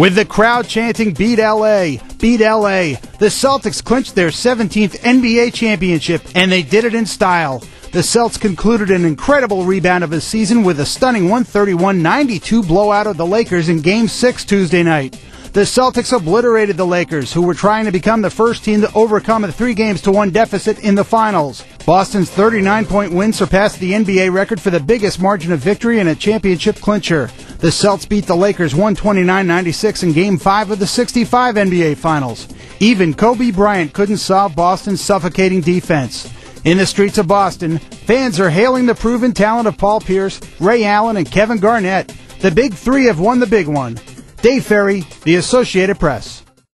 With the crowd chanting, Beat LA, beat LA, the Celtics clinched their 17th NBA championship, and they did it in style. The Celts concluded an incredible rebound of the season with a stunning 131 92 blowout of the Lakers in Game 6 Tuesday night. The Celtics obliterated the Lakers, who were trying to become the first team to overcome a three games to one deficit in the finals. Boston's 39 point win surpassed the NBA record for the biggest margin of victory in a championship clincher. The Celts beat the Lakers 129-96 in Game 5 of the 65 NBA Finals. Even Kobe Bryant couldn't solve Boston's suffocating defense. In the streets of Boston, fans are hailing the proven talent of Paul Pierce, Ray Allen, and Kevin Garnett. The big three have won the big one. Dave Ferry, The Associated Press.